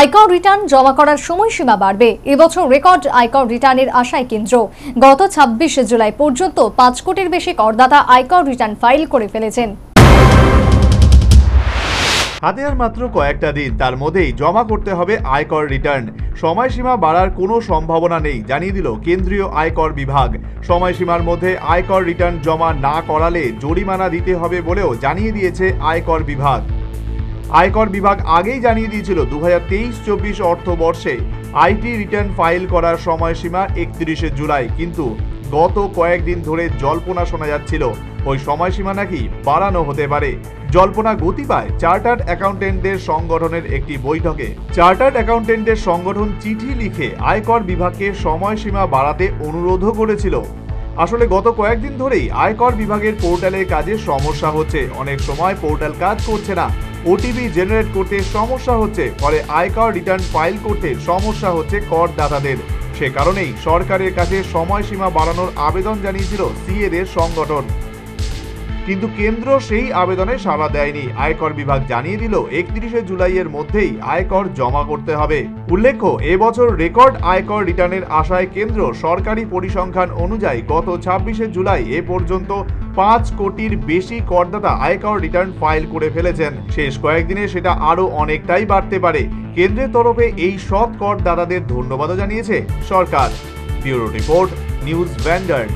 আয়কর রিটার্ন জমা করার সময়সীমা বাড়বে। এবছর রেকর্ড আয়কর রিটার্নের আশায় কেন্দ্র। গত ছাব্বিশে জুলাই পর্যন্ত পাঁচ কোটির বেশি করদাতা আয়কর রিটার্ন ফাইল করে ফেলেছেন। হাতে আর মাত্র কয়েকটা দিন, তার মধ্যেই জমা করতে হবে আয়কর রিটার্ন। সময়সীমা বাড়ার কোনো সম্ভাবনা নেই, জানিয়ে দিল কেন্দ্রীয় আয়কর বিভাগ। সময়সীমার মধ্যে আয়কর রিটার্ন জমা না করালে জরিমানা দিতে হবে বলেও জানিয়ে দিয়েছে আয়কর বিভাগ। আয়কর বিভাগ আগেই জানিয়ে দিয়েছিল দু হাজার তেইশ চব্বিশ অর্থবর্ষে আইটি রিটার্ন ফাইল করার সময়সীমা একত্রিশে জুলাই। কিন্তু গত কয়েকদিন ধরে জল্পনা শোনা যাচ্ছিল, ওই সময়সীমা নাকি বাড়ানো হতে পারে। জল্পনা গতি পায় চার্টার্ড অ্যাকাউন্টেন্টদের সংগঠনের একটি বৈঠকে। চার্টার্ড অ্যাকাউন্টেন্টদের সংগঠন চিঠি লিখে আয়কর বিভাগকে সময়সীমা বাড়াতে অনুরোধও করেছিল। আসলে গত কয়েকদিন ধরেই আয়কর বিভাগের পোর্টালের কাজে সমস্যা হচ্ছে। অনেক সময় পোর্টাল কাজ করছে না। ওটিপি জেনারেট করতে সমস্যা হচ্ছে, ফলে আয়কর রিটার্ন ফাইল করতে সমস্যা হচ্ছে করদাতাদের। সে কারণেই সরকারের কাছে সময়সীমা বাড়ানোর আবেদন জানিয়েছিল সিএদের সংগঠন। কিন্তু কেন্দ্র সেই আবেদনে সাড়া দেয়নি। আয়কর বিভাগ জানিয়ে দিল, একত্রিশে জুলাইয়ের মধ্যেই আয়কর জমা করতে হবে। উল্লেখ্য, এবছর রেকর্ড আয়কর রিটার্নের আশায় কেন্দ্র সরকারি পরিসংখ্যান অনুযায়ী গত ছাব্বিশে জুলাই এ পর্যন্ত পাঁচ কোটির বেশি করদাতা আয়কর রিটার্ন ফাইল করে ফেলেছেন। শেষ কয়েকদিনে সেটা আরও অনেকটাই বাড়তে পারে। কেন্দ্রের তরফে এই সৎ করদাতাদের ধন্যবাদও জানিয়েছে সরকার। Bureau report, News Vanguard.